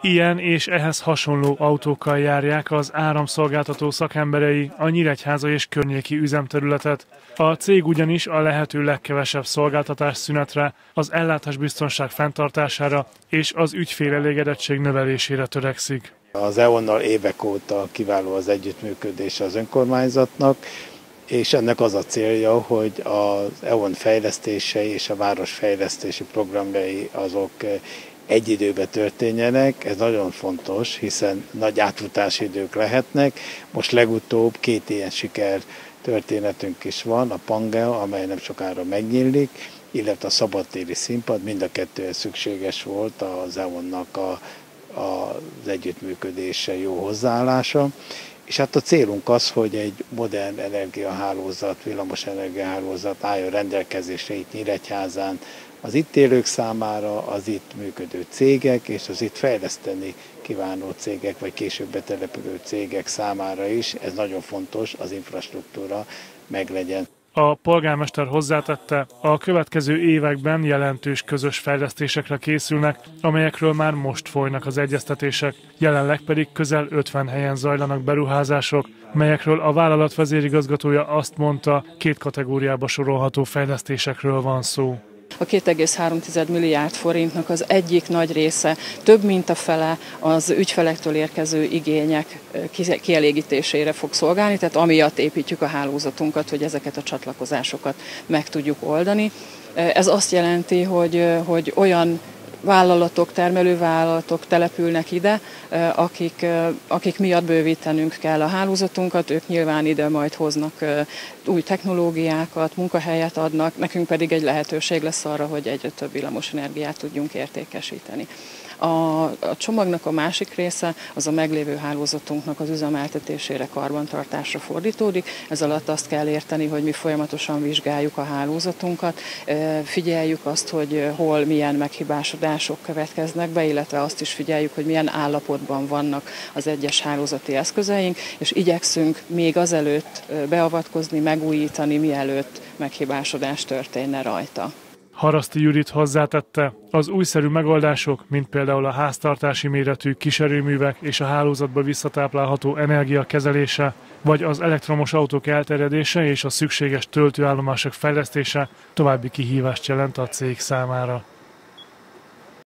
Ilyen és ehhez hasonló autókkal járják az áramszolgáltató szakemberei a Nyíregyháza és környéki üzemterületet. A cég ugyanis a lehető legkevesebb szolgáltatás szünetre, az ellátásbiztonság fenntartására és az ügyfél elégedettség növelésére törekszik. Az EON-nal évek óta kiváló az együttműködés az önkormányzatnak, és ennek az a célja, hogy az EON fejlesztései és a város fejlesztési programjai azok egy időben történjenek, ez nagyon fontos, hiszen nagy átfutási idők lehetnek. Most legutóbb két ilyen siker történetünk is van, a Pangea, amely nem sokára megnyílik, illetve a szabadtéri színpad, mind a kettőhez szükséges volt az EON-nak a, a, az együttműködése, jó hozzáállása. És hát a célunk az, hogy egy modern energiahálózat, villamos energiahálózat álljon rendelkezésre itt Nyíregyházán, az itt élők számára, az itt működő cégek és az itt fejleszteni kívánó cégek, vagy később betelepülő cégek számára is. Ez nagyon fontos, az infrastruktúra meglegyen. A polgármester hozzátette, a következő években jelentős közös fejlesztésekre készülnek, amelyekről már most folynak az egyeztetések, jelenleg pedig közel 50 helyen zajlanak beruházások, melyekről a vállalat vezérigazgatója azt mondta, két kategóriába sorolható fejlesztésekről van szó. A 2,3 milliárd forintnak az egyik nagy része, több mint a fele az ügyfelektől érkező igények kielégítésére fog szolgálni, tehát amiatt építjük a hálózatunkat, hogy ezeket a csatlakozásokat meg tudjuk oldani. Ez azt jelenti, hogy, hogy olyan vállalatok, termelővállalatok települnek ide, akik, akik miatt bővítenünk kell a hálózatunkat, ők nyilván ide majd hoznak új technológiákat, munkahelyet adnak, nekünk pedig egy lehetőség lesz arra, hogy egyre több villamos energiát tudjunk értékesíteni. A, a csomagnak a másik része az a meglévő hálózatunknak az üzemeltetésére, karbantartásra fordítódik. Ez alatt azt kell érteni, hogy mi folyamatosan vizsgáljuk a hálózatunkat, figyeljük azt, hogy hol milyen meghibásodások következnek be, illetve azt is figyeljük, hogy milyen állapotban vannak az egyes hálózati eszközeink, és igyekszünk még azelőtt beavatkozni, megújítani, mielőtt meghibásodás történne rajta. Haraszti Judit hozzátette, az újszerű megoldások, mint például a háztartási méretű kiserőművek és a hálózatba visszatáplálható energia kezelése, vagy az elektromos autók elterjedése és a szükséges töltőállomások fejlesztése további kihívást jelent a cég számára.